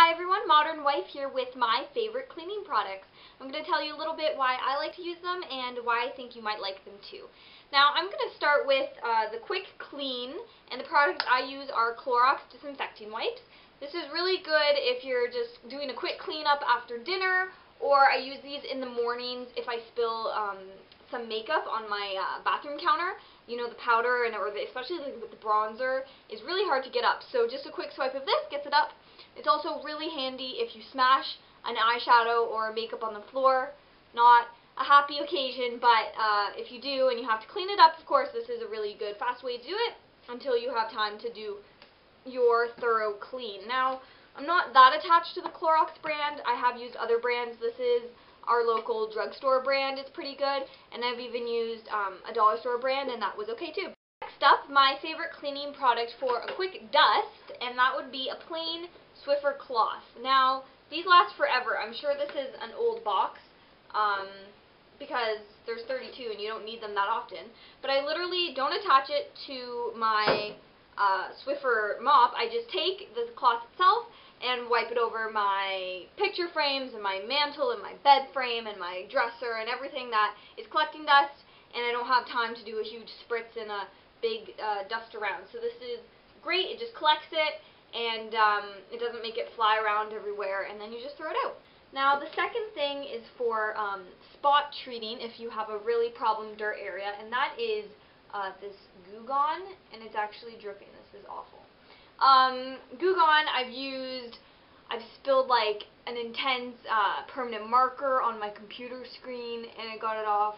Hi everyone, Modern Wife here with my favorite cleaning products. I'm going to tell you a little bit why I like to use them and why I think you might like them too. Now I'm going to start with uh, the Quick Clean and the products I use are Clorox disinfecting wipes. This is really good if you're just doing a quick cleanup after dinner or I use these in the mornings if I spill um, some makeup on my uh, bathroom counter. You know, the powder and or the, especially with the bronzer is really hard to get up. So just a quick swipe of this gets it up it's also really handy if you smash an eyeshadow or makeup on the floor. Not a happy occasion, but uh, if you do and you have to clean it up, of course, this is a really good fast way to do it until you have time to do your thorough clean. Now, I'm not that attached to the Clorox brand. I have used other brands. This is our local drugstore brand. It's pretty good. And I've even used um, a dollar store brand, and that was okay too. Next up, my favorite cleaning product for a quick dust, and that would be a plain Swiffer cloth. Now, these last forever. I'm sure this is an old box, um, because there's 32 and you don't need them that often. But I literally don't attach it to my uh, Swiffer mop. I just take the cloth itself and wipe it over my picture frames and my mantle and my bed frame and my dresser and everything that is collecting dust and I don't have time to do a huge spritz and a big uh, dust around. So this is great. It just collects it and um, it doesn't make it fly around everywhere, and then you just throw it out. Now, the second thing is for um, spot treating if you have a really problem dirt area, and that is uh, this Goo Gone, and it's actually dripping. This is awful. Um, Goo Gone, I've used, I've spilled like an intense uh, permanent marker on my computer screen, and I got it off.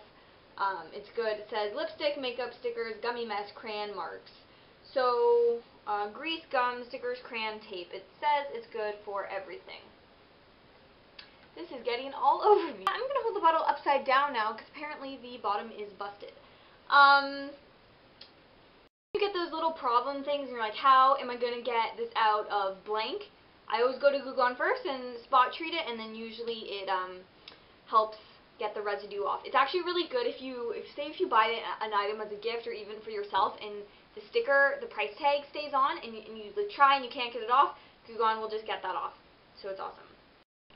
Um, it's good. It says lipstick, makeup stickers, gummy mess, crayon marks. So, uh, grease, gum, stickers, crayon, tape. It says it's good for everything. This is getting all over me. I'm going to hold the bottle upside down now because apparently the bottom is busted. Um, you get those little problem things and you're like, how am I going to get this out of blank? I always go to Goo Gone first and spot treat it and then usually it um, helps get the residue off. It's actually really good if you, if say if you buy an item as a gift or even for yourself and the sticker, the price tag stays on, and you, and you try and you can't get it off, Goo Gone will just get that off. So it's awesome.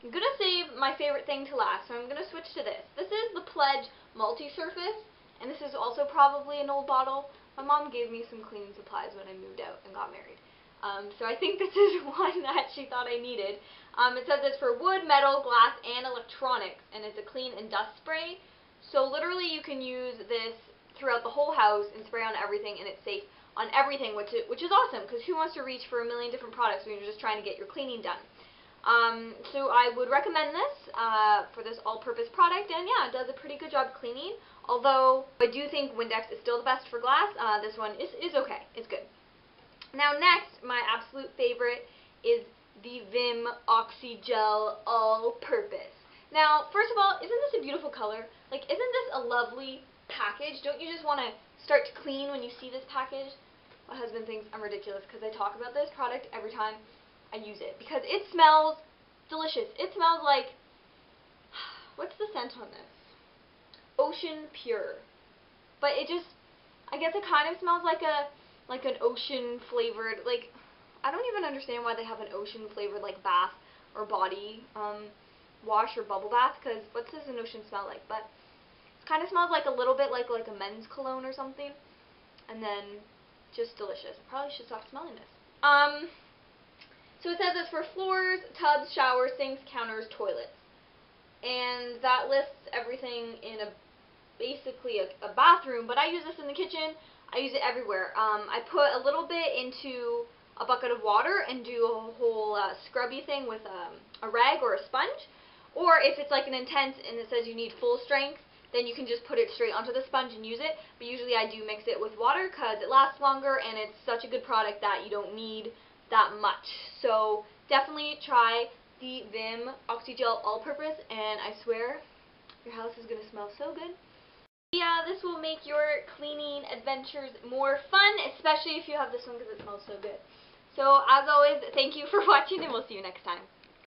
I'm going to save my favorite thing to last, so I'm going to switch to this. This is the Pledge Multi-Surface, and this is also probably an old bottle. My mom gave me some cleaning supplies when I moved out and got married. Um, so I think this is one that she thought I needed. Um, it says it's for wood, metal, glass, and electronics, and it's a clean and dust spray. So literally you can use this throughout the whole house and spray on everything, and it's safe on everything, which is, which is awesome, because who wants to reach for a million different products when you're just trying to get your cleaning done? Um, so I would recommend this uh, for this all-purpose product, and yeah, it does a pretty good job cleaning. Although I do think Windex is still the best for glass, uh, this one is, is okay. It's good. Now next, my absolute favorite is the Vim Oxygel All-Purpose. Now, first of all, isn't this a beautiful color? Like, isn't this a lovely package, don't you just want to start to clean when you see this package? My husband thinks I'm ridiculous because I talk about this product every time I use it because it smells delicious. It smells like, what's the scent on this? Ocean Pure. But it just, I guess it kind of smells like a, like an ocean flavored, like, I don't even understand why they have an ocean flavored like bath or body um, wash or bubble bath because what does an ocean smell like? But Kind of smells like a little bit like like a men's cologne or something. And then just delicious. Probably should stop smelling this. Um, so it says it's for floors, tubs, showers, sinks, counters, toilets. And that lists everything in a basically a, a bathroom, but I use this in the kitchen. I use it everywhere. Um, I put a little bit into a bucket of water and do a whole uh, scrubby thing with um, a rag or a sponge. Or if it's like an intense and it says you need full strength, then you can just put it straight onto the sponge and use it. But usually I do mix it with water because it lasts longer and it's such a good product that you don't need that much. So definitely try the Vim Oxygel All-Purpose and I swear your house is going to smell so good. Yeah, this will make your cleaning adventures more fun, especially if you have this one because it smells so good. So as always, thank you for watching and we'll see you next time.